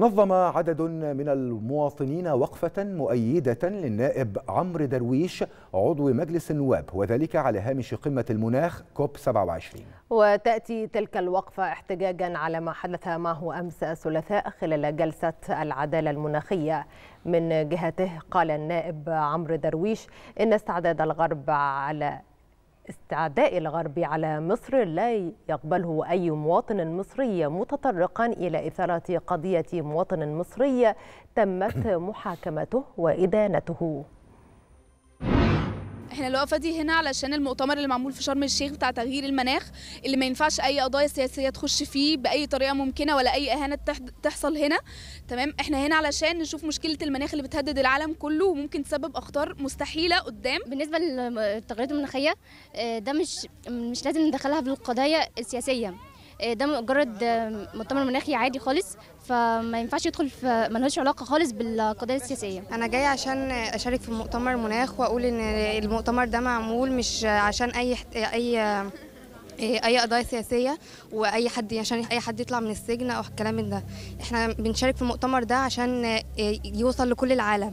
نظم عدد من المواطنين وقفة مؤيدة للنائب عمرو درويش عضو مجلس النواب وذلك على هامش قمة المناخ كوب 27 وتأتي تلك الوقفة احتجاجا على ما حدث معه أمس الثلاثاء خلال جلسة العدالة المناخية. من جهته قال النائب عمرو درويش إن استعداد الغرب على استعداء الغرب على مصر لا يقبله أي مواطن مصري متطرقا إلى إثارة قضية مواطن مصري تمت محاكمته وإدانته. إحنا الوقفه دي هنا علشان المؤتمر اللي معمول في شرم الشيخ بتاع تغيير المناخ اللي ما ينفعش أي قضايا سياسية تخش فيه بأي طريقة ممكنة ولا أي إهانة تحصل هنا. تمام؟ إحنا هنا علشان نشوف مشكلة المناخ اللي بتهدد العالم كله وممكن تسبب أخطار مستحيلة قدام. بالنسبة للتغيرات المناخية ده مش مش لازم ندخلها بالقضايا السياسية. ده مجرد مؤتمر مناخي عادي خالص فما ينفعش يدخل في ملوش علاقة خالص بالقضايا السياسية. أنا جاية عشان أشارك في مؤتمر مناخ وأقول إن المؤتمر ده معمول مش عشان أي أي أي قضايا سياسية وأي حد عشان أي حد يطلع من السجن أو الكلام ده. إحنا بنشارك في المؤتمر ده عشان يوصل لكل العالم.